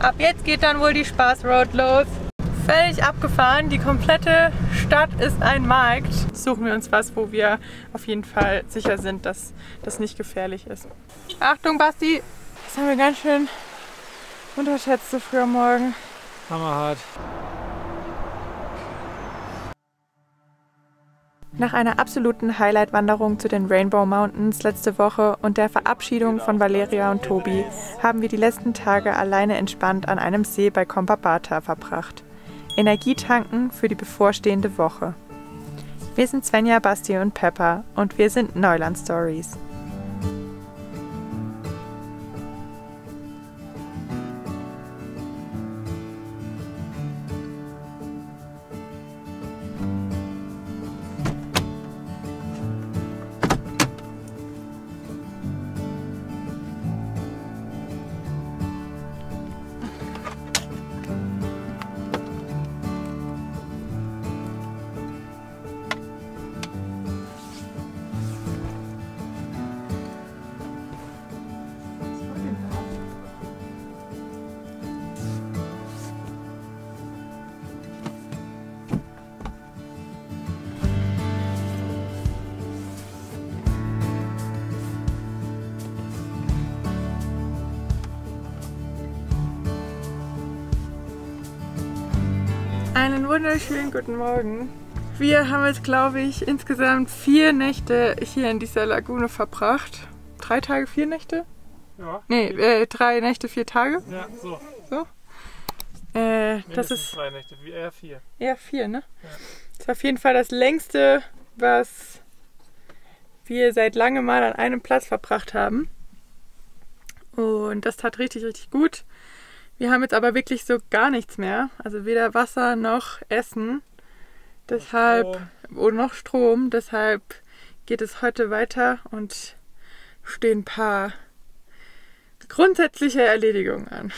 Ab jetzt geht dann wohl die Spaßroad los. Völlig abgefahren. Die komplette Stadt ist ein Markt. Suchen wir uns was, wo wir auf jeden Fall sicher sind, dass das nicht gefährlich ist. Achtung, Basti! Das haben wir ganz schön unterschätzt so früh am Morgen. Hammerhart. Nach einer absoluten Highlight-Wanderung zu den Rainbow Mountains letzte Woche und der Verabschiedung von Valeria und Tobi haben wir die letzten Tage alleine entspannt an einem See bei Kompabata verbracht. Energie tanken für die bevorstehende Woche. Wir sind Svenja, Basti und Pepper und wir sind Neuland Stories. Wunderschönen guten Morgen. Wir haben jetzt, glaube ich, insgesamt vier Nächte hier in dieser Lagune verbracht. Drei Tage, vier Nächte? Ja. Nee, äh, drei Nächte, vier Tage. Ja, so. Äh, das ist zwei Nächte, wie eher vier. eher vier, ne? Ja. Das ist auf jeden Fall das längste, was wir seit langem mal an einem Platz verbracht haben. Und das tat richtig, richtig gut. Wir haben jetzt aber wirklich so gar nichts mehr. Also weder Wasser noch Essen. Deshalb, oder noch Strom. Deshalb geht es heute weiter und stehen ein paar grundsätzliche Erledigungen an.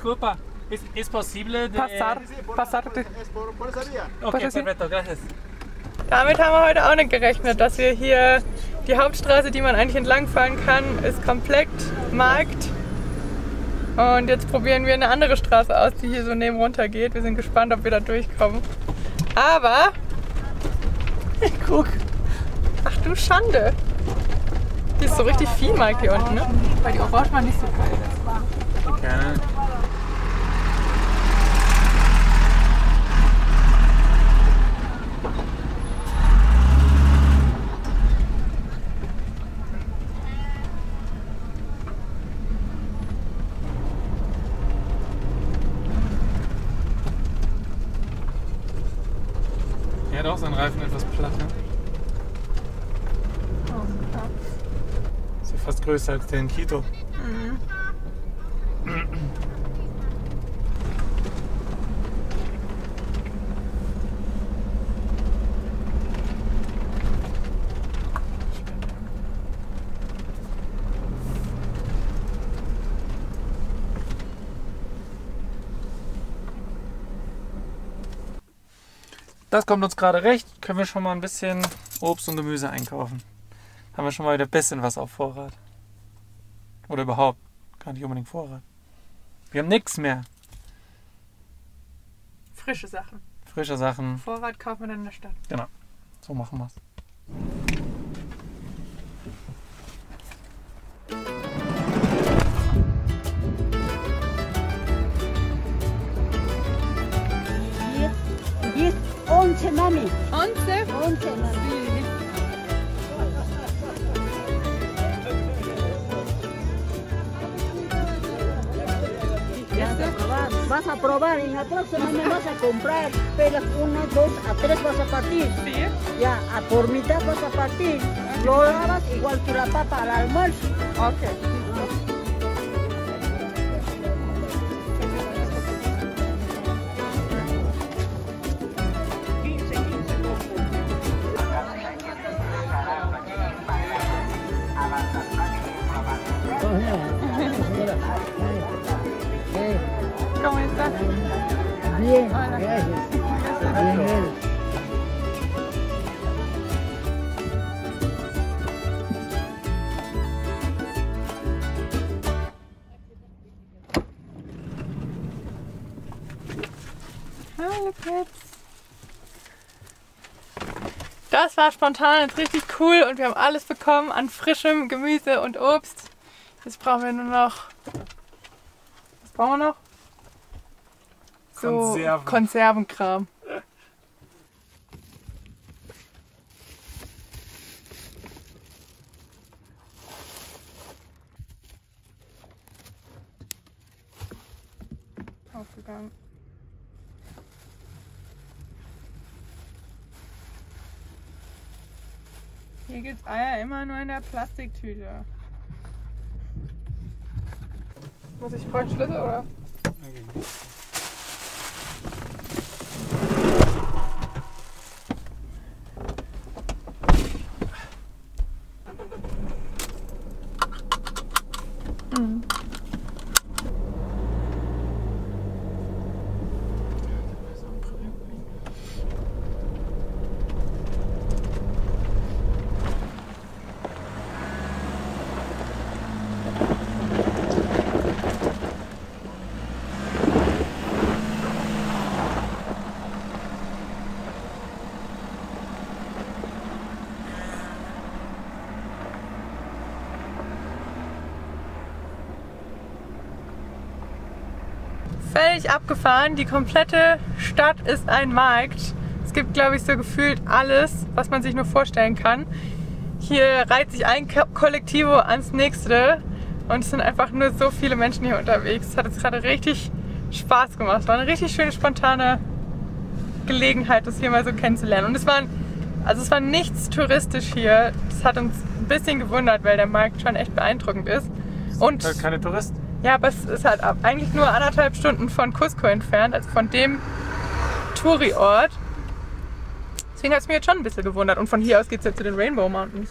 Disculpa, ¿es, es posible de... Passar, passar. Ok, Pues así. perfecto, gracias. Damit haben wir heute auch nicht gerechnet, dass wir hier die Hauptstraße, die man eigentlich entlangfahren kann, ist komplett Markt. Und jetzt probieren wir eine andere Straße aus, die hier so neben runter geht. Wir sind gespannt, ob wir da durchkommen. Aber. Guck. Ach du Schande. Hier ist so richtig Viehmarkt hier unten, ne? Weil die Orange war nicht so geil. Er hat auch seinen Reifen etwas platt, ne? Ist ja fast größer als der in Quito. Das kommt uns gerade recht. Können wir schon mal ein bisschen Obst und Gemüse einkaufen. Haben wir schon mal wieder ein bisschen was auf Vorrat. Oder überhaupt. Gar nicht unbedingt Vorrat. Wir haben nichts mehr. Frische Sachen. Frische Sachen. Vorrat kaufen wir dann in der Stadt. So machen wir's. Jest 11 nami. Onze? 11 nami. Ja, vas a probar y la próxima me vas a comprar. Pegas una, dos, a tres vas a partir. Sí. Ya, a por mitad vas a partir. Lo lavas igual que la papa al almuerzo. Okay. ¿Cómo estás? Bien, Hola. gracias. Bien, Hallo Pets. Das war spontan jetzt richtig cool und wir haben alles bekommen an frischem Gemüse und Obst. Jetzt brauchen wir nur noch. Was brauchen wir noch? So Konserven. Konservenkram. Aufgegangen. Hier gibt's Eier immer nur in der Plastiktüte. Muss ich vorhin Schlüssel oder? Völlig abgefahren. Die komplette Stadt ist ein Markt. Es gibt, glaube ich, so gefühlt alles, was man sich nur vorstellen kann. Hier reiht sich ein Ko- Kollektivo ans nächste und es sind einfach nur so viele Menschen hier unterwegs. Es hat jetzt gerade richtig Spaß gemacht. Es war eine richtig schöne, spontane Gelegenheit, das hier mal so kennenzulernen. Und es waren, also es war nichts touristisch hier. Das hat uns ein bisschen gewundert, weil der Markt schon echt beeindruckend ist. Und Halt keine Touristen. Ja, aber es ist halt eigentlich nur anderthalb Stunden von Cusco entfernt, also von dem Touri-Ort. Deswegen hat es mich jetzt schon ein bisschen gewundert. Und von hier aus geht es ja zu den Rainbow Mountains.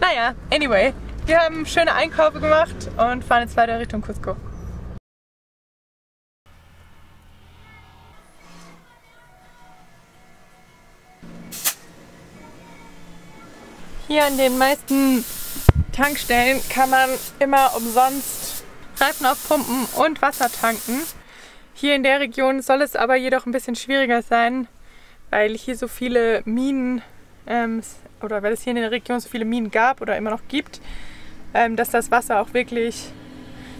Naja, anyway. Wir haben schöne Einkäufe gemacht und fahren jetzt weiter Richtung Cusco. Hier an den meisten Tankstellen kann man immer umsonst Reifen aufpumpen und Wasser tanken. Hier in der Region soll es aber jedoch ein bisschen schwieriger sein, weil hier so viele Minen ähm, oder weil es hier in der Region so viele Minen gab oder immer noch gibt, ähm, dass das Wasser auch wirklich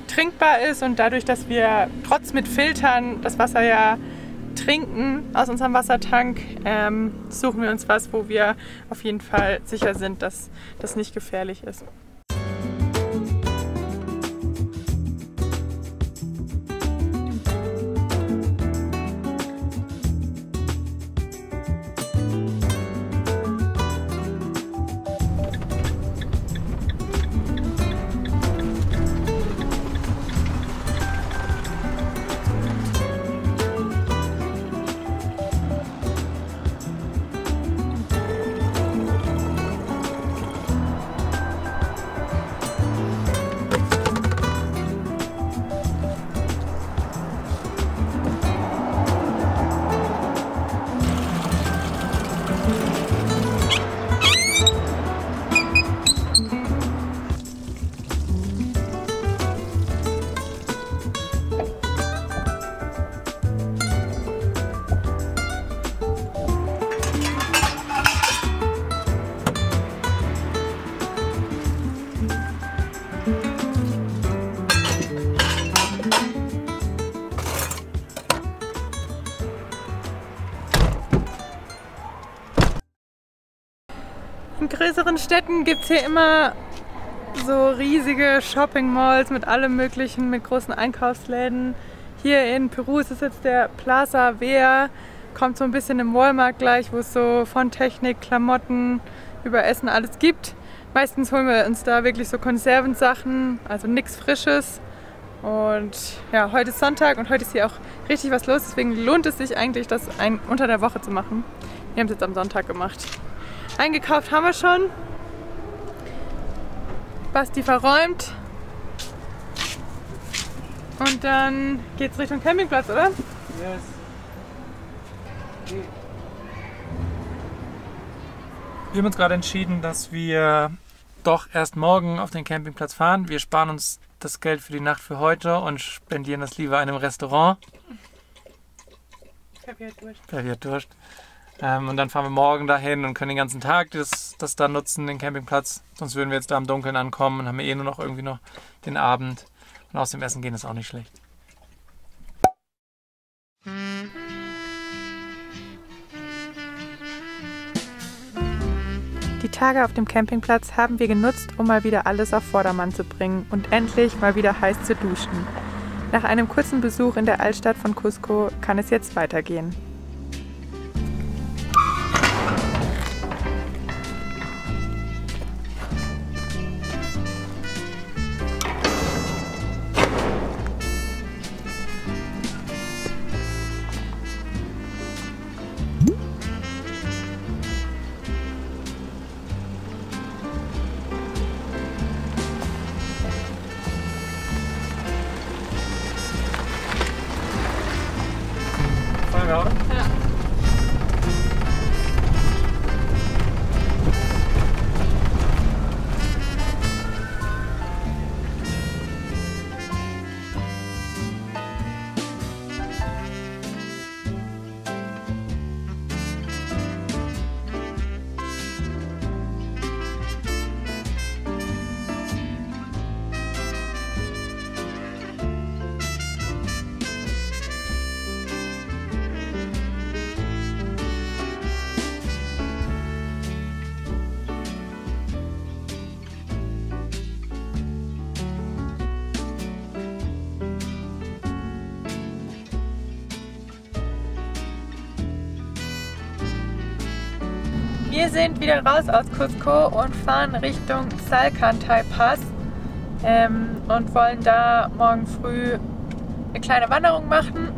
trinkbar ist und dadurch, dass wir trotz mit Filtern das Wasser ja trinken aus unserem Wassertank, ähm, suchen wir uns was, wo wir auf jeden Fall sicher sind, dass das nicht gefährlich ist. Städten gibt es hier immer so riesige Shopping Malls mit allem Möglichen, mit großen Einkaufsläden. Hier in Peru ist es jetzt der Plaza Vea. Kommt so ein bisschen im Walmart gleich, wo es so von Technik, Klamotten über Essen alles gibt. Meistens holen wir uns da wirklich so Konservensachen, also nichts Frisches. Und ja, heute ist Sonntag und heute ist hier auch richtig was los. Deswegen lohnt es sich eigentlich, das ein, unter der Woche zu machen. Wir haben es jetzt am Sonntag gemacht. Eingekauft haben wir schon. Basti verräumt. Und dann geht's Richtung Campingplatz, oder? Yes. Wir haben uns gerade entschieden, dass wir doch erst morgen auf den Campingplatz fahren. Wir sparen uns das Geld für die Nacht für heute und spendieren das lieber einem Restaurant. Ich hab hier durch. Ja, wir Durst. Ähm, und dann fahren wir morgen dahin und können den ganzen Tag das, das da nutzen, den Campingplatz. Sonst würden wir jetzt da im Dunkeln ankommen und haben eh nur noch irgendwie noch den Abend. Und aus dem Essen gehen ist auch nicht schlecht. Die Tage auf dem Campingplatz haben wir genutzt, um mal wieder alles auf Vordermann zu bringen und endlich mal wieder heiß zu duschen. Nach einem kurzen Besuch in der Altstadt von Cusco kann es jetzt weitergehen. Wir sind wieder raus aus Cusco und fahren Richtung Salcantay Pass ähm, und wollen da morgen früh eine kleine Wanderung machen.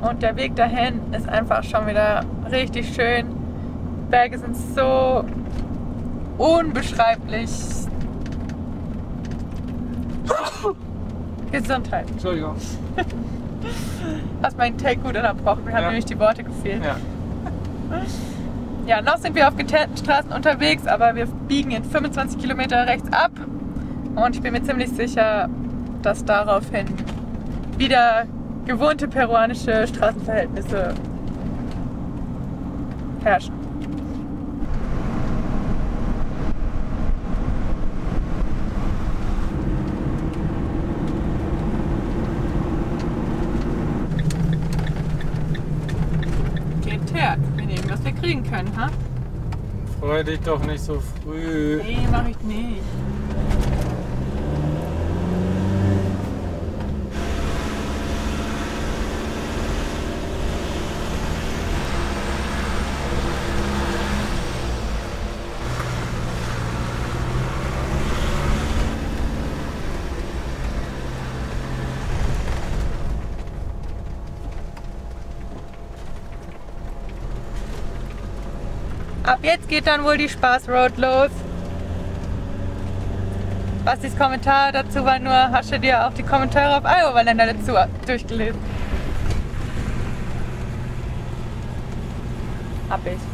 Und der Weg dahin ist einfach schon wieder richtig schön. Die Berge sind so unbeschreiblich. Gesundheit. Entschuldigung. Hast meinen Take gut unterbrochen. Mir haben Ja. nämlich die Worte gefehlt. Ja. Ja, noch sind wir auf geteerten Straßen unterwegs, aber wir biegen in 25 Kilometer rechts ab. Und ich bin mir ziemlich sicher, dass daraufhin wieder gewohnte peruanische Straßenverhältnisse herrschen. Geteert. Wir nehmen, was wir kriegen können, ha? Freu dich doch nicht so früh. Nee, mach ich nicht. Jetzt geht dann wohl die Spaßroad los. Bastis Kommentar dazu war nur, hast du dir auch die Kommentare auf Iowa-Länder dazu durchgelesen? Hab ich.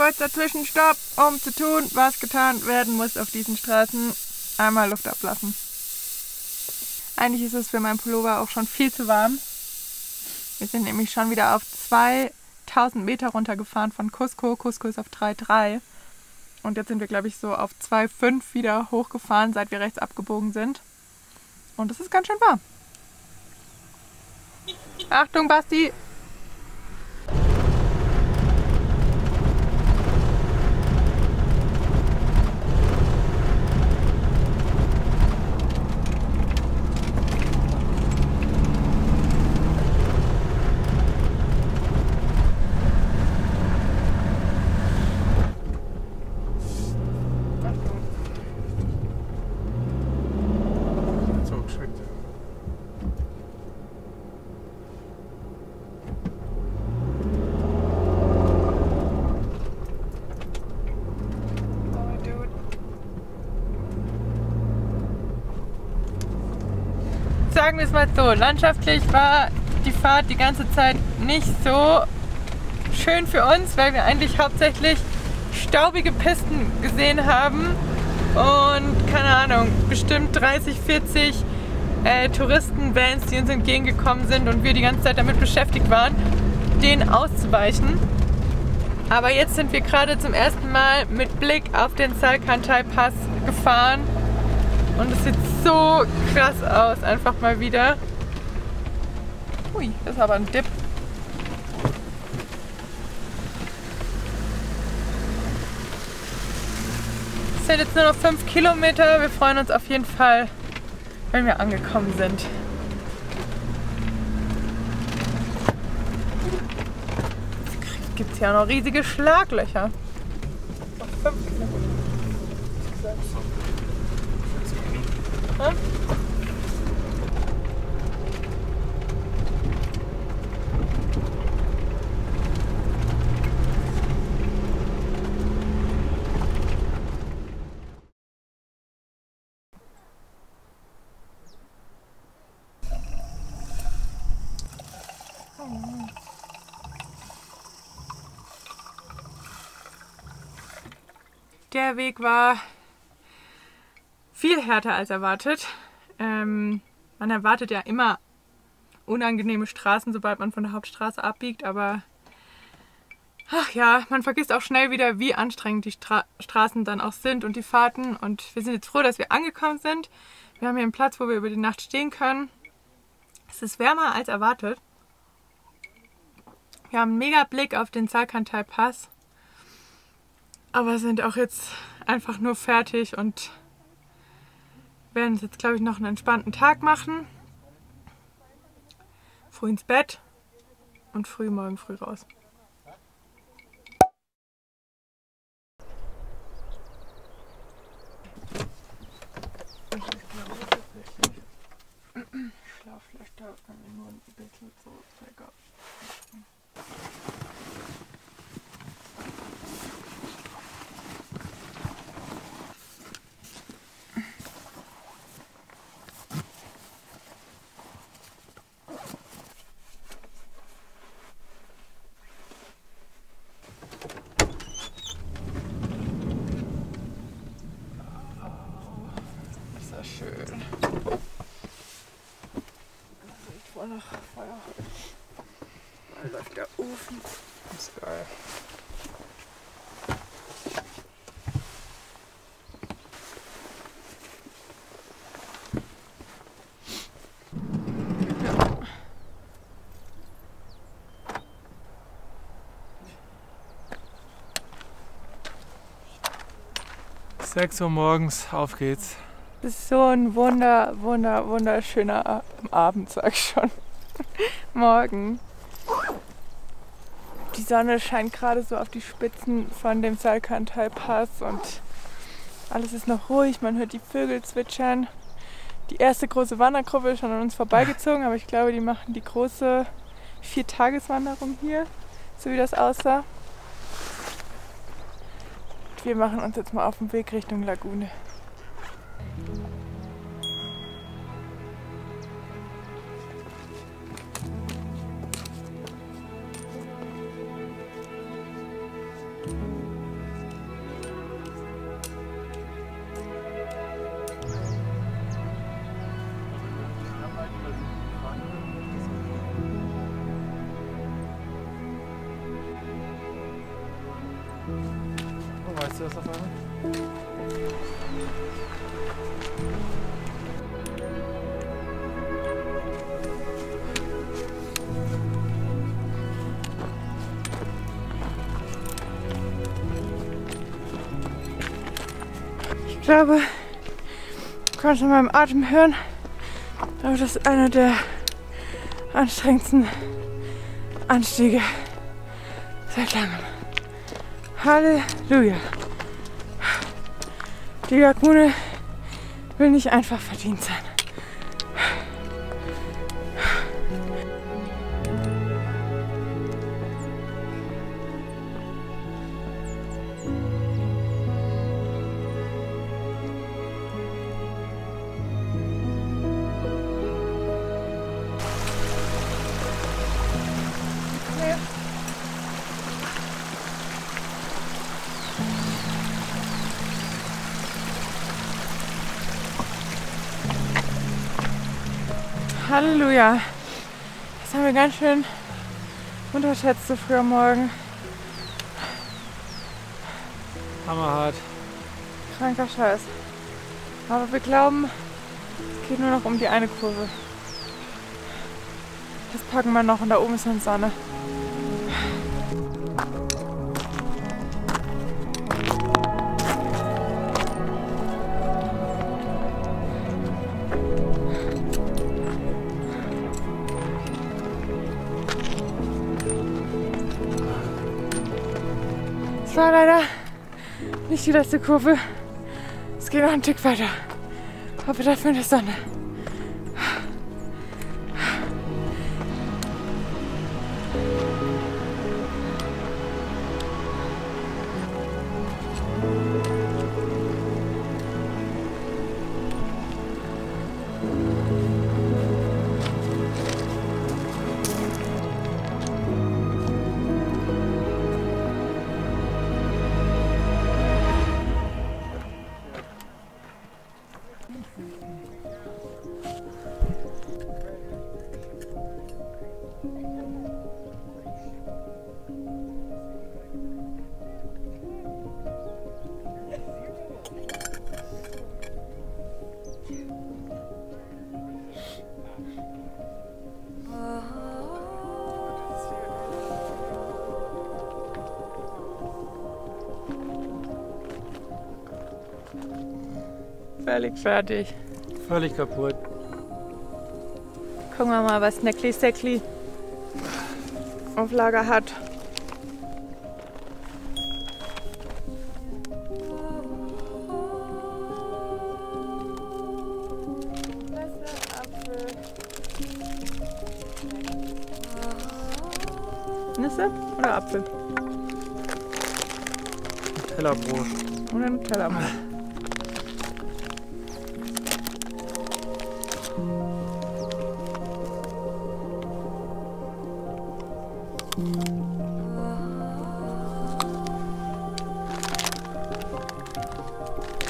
Kurzer Zwischenstopp, um zu tun, was getan werden muss auf diesen Straßen. Einmal Luft ablassen. Eigentlich ist es für meinen Pullover auch schon viel zu warm. Wir sind nämlich schon wieder auf 2000 Meter runtergefahren von Cusco. Cusco ist auf 3,3. Und jetzt sind wir, glaube ich, so auf 2,5 wieder hochgefahren, seit wir rechts abgebogen sind. Und es ist ganz schön warm. Achtung, Basti! So geschickt. Oh, dude. Sagen wir es mal so, landschaftlich war die Fahrt die ganze Zeit nicht so schön für uns, weil wir eigentlich hauptsächlich staubige Pisten gesehen haben und keine Ahnung, bestimmt 30, 40 äh, Touristenvans, die uns entgegengekommen sind und wir die ganze Zeit damit beschäftigt waren, denen auszuweichen. Aber jetzt sind wir gerade zum ersten Mal mit Blick auf den Salkantai Pass gefahren. Und es sieht so krass aus, einfach mal wieder. Ui, das ist aber ein Dip. Es sind jetzt nur noch 5 Kilometer. Wir freuen uns auf jeden Fall, wenn wir angekommen sind. gibt es ja noch riesige Schlaglöcher. Noch fünf Kilometer. Der Weg war viel härter als erwartet. Ähm, man erwartet ja immer unangenehme Straßen, sobald man von der Hauptstraße abbiegt, aber ach ja, man vergisst auch schnell wieder, wie anstrengend die Stra Straßen dann auch sind und die Fahrten. Und wir sind jetzt froh, dass wir angekommen sind. Wir haben hier einen Platz, wo wir über die Nacht stehen können. Es ist wärmer als erwartet. Wir haben einen mega Blick auf den Salkantai Pass aber sind auch jetzt einfach nur fertig und werden uns jetzt, glaube ich, noch einen entspannten Tag machen. Früh ins Bett und früh morgen früh raus. Schlaflöcher, nur ein bisschen so lecker. 6 Uhr morgens, auf geht's. Das ist so ein wunder, wunder, wunderschöner Abend, sag ich schon. Morgen. Die Sonne scheint gerade so auf die Spitzen von dem Salkantai Pass und alles ist noch ruhig. Man hört die Vögel zwitschern. Die erste große Wandergruppe ist schon an uns vorbeigezogen, aber ich glaube, die machen die große Viertageswanderung hier, so wie das aussah. Wir machen uns jetzt mal auf den Weg Richtung Lagune. Glaube, ich konnte an meinem Atem hören, aber das ist einer der anstrengendsten Anstiege seit langem. Halleluja. Die Lagune will nicht einfach verdient sein. Halleluja. Das haben wir ganz schön unterschätzt so früh am Morgen. Hammerhart. Kranker Scheiß. Aber wir glauben, es geht nur noch um die eine Kurve. Das packen wir noch und da oben ist dann Sonne. Die letzte Kurve. Es geht noch ein Tick weiter. Aber dafür in der Sonne. Völlig fertig. Völlig kaputt. Gucken wir mal, was Snackly Sackly auf Lager hat.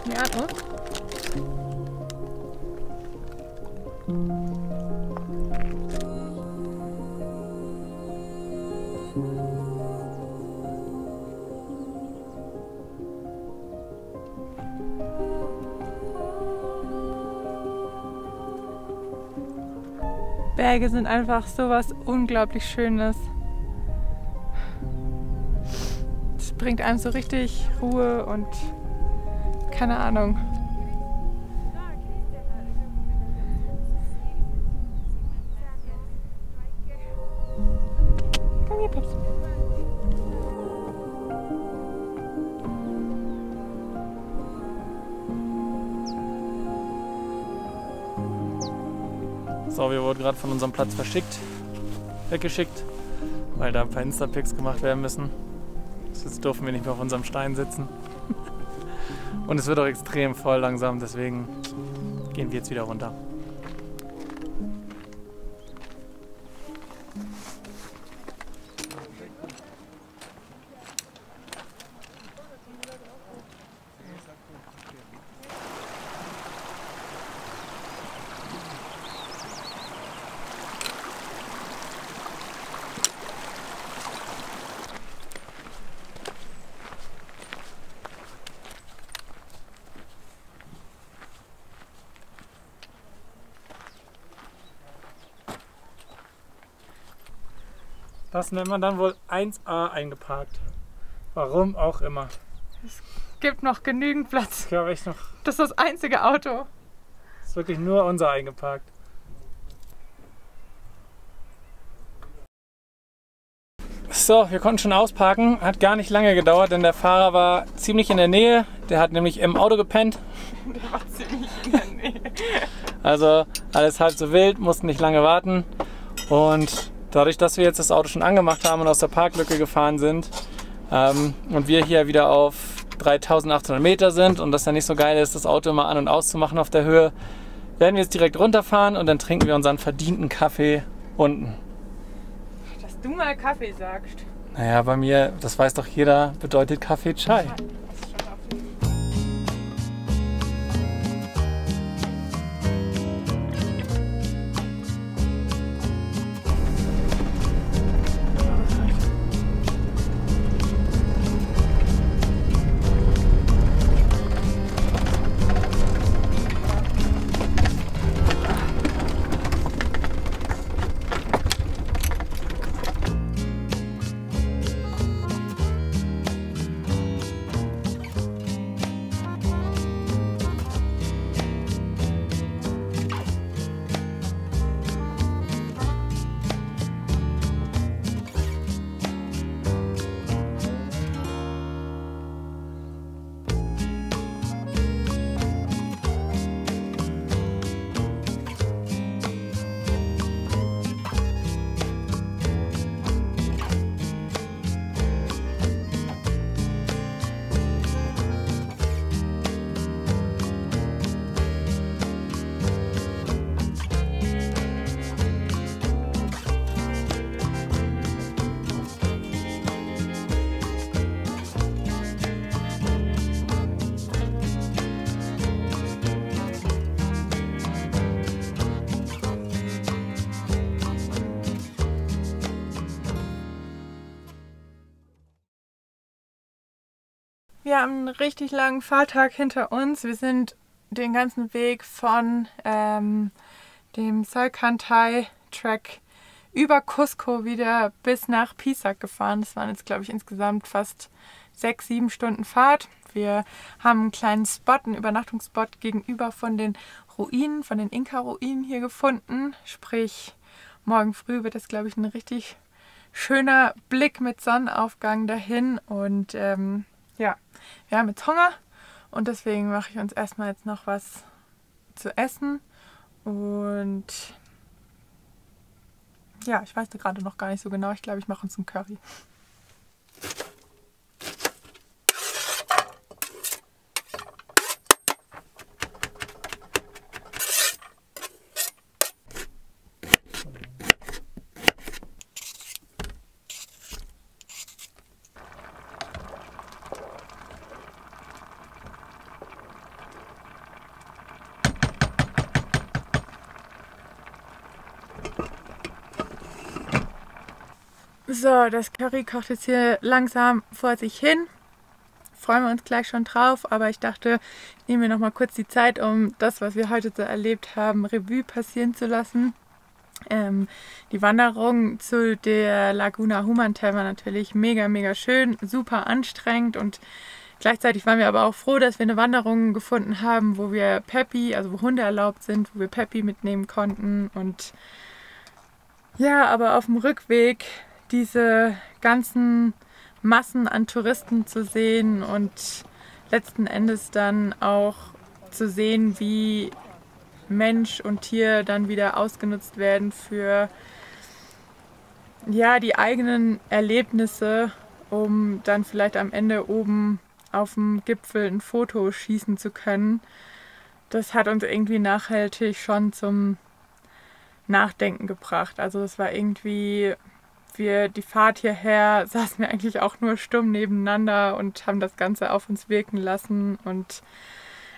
Ja, und? Berge sind einfach sowas unglaublich Schönes. Bringt einem so richtig Ruhe und keine Ahnung. Komm hier, Paps. So, wir wurden gerade von unserem Platz verschickt, weggeschickt, weil da ein paar Insta-Pics gemacht werden müssen. Jetzt dürfen wir nicht mehr auf unserem Stein sitzen. Und es wird auch extrem voll langsam, deswegen gehen wir jetzt wieder runter. Das nennt man dann wohl 1A eingeparkt. Warum auch immer. Gibt noch genügend Platz. Ich glaube echt noch, Das ist das einzige Auto. ist wirklich nur unser eingeparkt. So, wir konnten schon ausparken. Hat gar nicht lange gedauert, denn der Fahrer war ziemlich in der Nähe. Der hat nämlich im Auto gepennt. Der war ziemlich in der Nähe. Also alles halb so wild, mussten nicht lange warten. Und dadurch, dass wir jetzt das Auto schon angemacht haben und aus der Parklücke gefahren sind ähm, und wir hier wieder auf 3800 Meter sind und das ja nicht so geil ist, das Auto immer an- und auszumachen auf der Höhe, werden wir jetzt direkt runterfahren und dann trinken wir unseren verdienten Kaffee unten. Dass du mal Kaffee sagst. Naja, bei mir, das weiß doch jeder, bedeutet Kaffee Chai. Wir haben einen richtig langen Fahrtag hinter uns. Wir sind den ganzen Weg von ähm, dem Salkantay-Track über Cusco wieder bis nach Pisac gefahren. Das waren jetzt, glaube ich, insgesamt fast sechs, sieben Stunden Fahrt. Wir haben einen kleinen Spot, einen Übernachtungsspot gegenüber von den Ruinen, von den Inka-Ruinen hier gefunden. Sprich, morgen früh wird das, glaube ich, ein richtig schöner Blick mit Sonnenaufgang dahin. Und ähm, ja, wir haben jetzt Hunger und deswegen mache ich uns erstmal jetzt noch was zu essen. Und ja, ich weiß gerade noch gar nicht so genau. Ich glaube, ich mache uns einen Curry. So, das Curry kocht jetzt hier langsam vor sich hin. Freuen wir uns gleich schon drauf, aber ich dachte, ich nehme mir noch mal kurz die Zeit, um das, was wir heute so erlebt haben, Revue passieren zu lassen. Ähm, die Wanderung zu der Laguna Humantel war natürlich mega, mega schön, super anstrengend und gleichzeitig waren wir aber auch froh, dass wir eine Wanderung gefunden haben, wo wir Peppy, also wo Hunde erlaubt sind, wo wir Peppy mitnehmen konnten und ja, aber auf dem Rückweg diese ganzen Massen an Touristen zu sehen und letzten Endes dann auch zu sehen, wie Mensch und Tier dann wieder ausgenutzt werden für ja, die eigenen Erlebnisse, um dann vielleicht am Ende oben auf dem Gipfel ein Foto schießen zu können. Das hat uns irgendwie nachhaltig schon zum Nachdenken gebracht. Also es war irgendwie wir die Fahrt hierher saßen wir eigentlich auch nur stumm nebeneinander und haben das Ganze auf uns wirken lassen und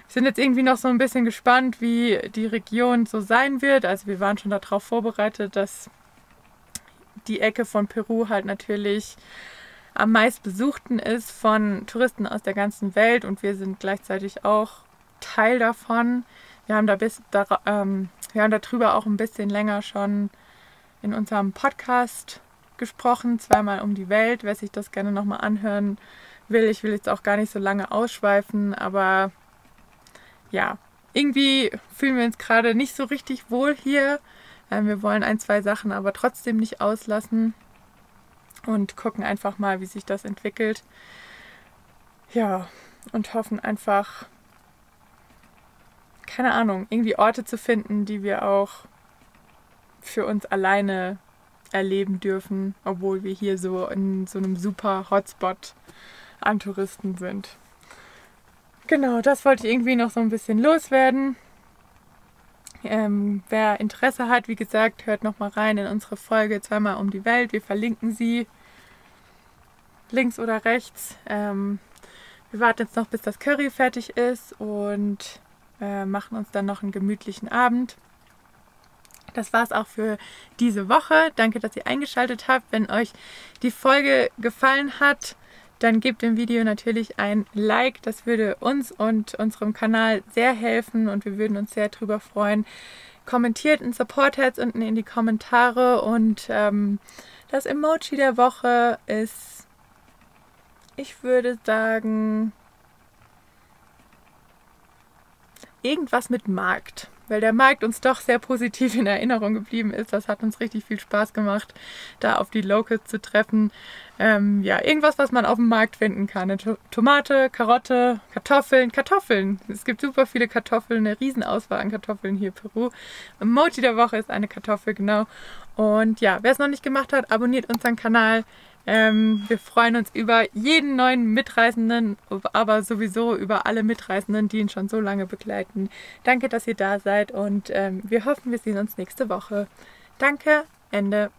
sind jetzt irgendwie noch so ein bisschen gespannt, wie die Region so sein wird. Also wir waren schon darauf vorbereitet, dass die Ecke von Peru halt natürlich am meist besuchten ist von Touristen aus der ganzen Welt und wir sind gleichzeitig auch Teil davon. Wir haben da bis da, ähm, wir haben darüber auch ein bisschen länger schon in unserem Podcast gesprochen, zweimal um die Welt, wer sich das gerne nochmal anhören will. Ich will jetzt auch gar nicht so lange ausschweifen, aber ja, irgendwie fühlen wir uns gerade nicht so richtig wohl hier. Ähm, wir wollen ein, zwei Sachen aber trotzdem nicht auslassen und gucken einfach mal, wie sich das entwickelt. Ja, und hoffen einfach, keine Ahnung, irgendwie Orte zu finden, die wir auch für uns alleine erleben dürfen, obwohl wir hier so in so einem super Hotspot an Touristen sind. Genau, das wollte ich irgendwie noch so ein bisschen loswerden. Ähm, wer Interesse hat, wie gesagt, hört noch mal rein in unsere Folge zweimal um die Welt. Wir verlinken sie links oder rechts. Ähm, wir warten jetzt noch, bis das Curry fertig ist und äh, machen uns dann noch einen gemütlichen Abend. Das war es auch für diese Woche. Danke, dass ihr eingeschaltet habt. Wenn euch die Folge gefallen hat, dann gebt dem Video natürlich ein Like. Das würde uns und unserem Kanal sehr helfen und wir würden uns sehr darüber freuen. Kommentiert ein Support-Herz unten in die Kommentare und ähm, das Emoji der Woche ist, ich würde sagen, irgendwas mit Markt weil der Markt uns doch sehr positiv in Erinnerung geblieben ist. Das hat uns richtig viel Spaß gemacht, da auf die Locals zu treffen. Ähm, ja, irgendwas, was man auf dem Markt finden kann. Eine Tomate, Karotte, Kartoffeln, Kartoffeln. Es gibt super viele Kartoffeln, eine Riesenauswahl an Kartoffeln hier in Peru. Emoji der Woche ist eine Kartoffel, genau. Und ja, wer es noch nicht gemacht hat, abonniert unseren Kanal. Ähm, wir freuen uns über jeden neuen Mitreisenden, aber sowieso über alle Mitreisenden, die ihn schon so lange begleiten. Danke, dass ihr da seid und ähm, wir hoffen, wir sehen uns nächste Woche. Danke, Ende.